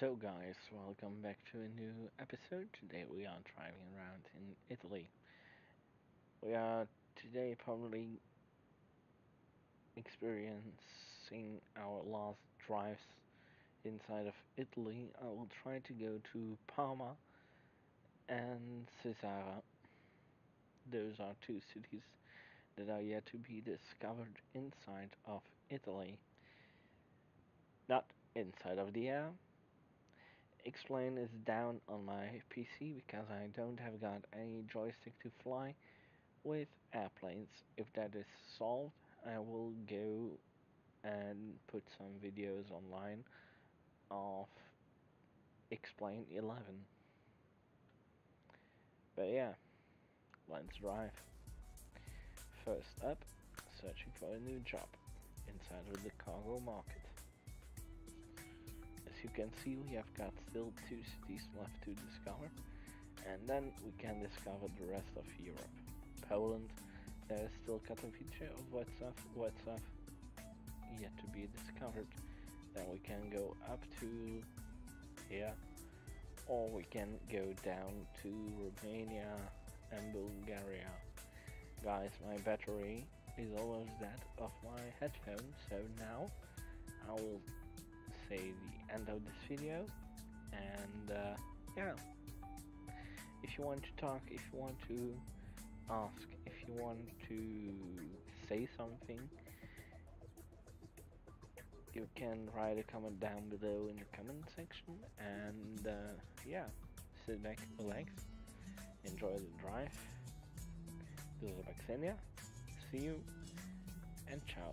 So guys, welcome back to a new episode. Today we are driving around in Italy. We are today probably experiencing our last drives inside of Italy. I will try to go to Parma and Cesara. Those are two cities that are yet to be discovered inside of Italy. Not inside of the air, X-Plane is down on my PC because I don't have got any joystick to fly with airplanes. If that is solved, I will go and put some videos online of X-Plane 11. But yeah, let's drive. First up, searching for a new job inside of the cargo market you can see we have got still two cities left to discover and then we can discover the rest of Europe. Poland, there is still Katowice of Wrocław, Wrocław yet to be discovered. Then we can go up to here or we can go down to Romania and Bulgaria. Guys, my battery is almost that of my headphones, so now I will say the end of this video. And uh, yeah. If you want to talk if you want to ask if you want to say something you can write a comment down below in the comment section. And uh, yeah. Sit back relax. Enjoy the drive. This is Baxenia see you. And ciao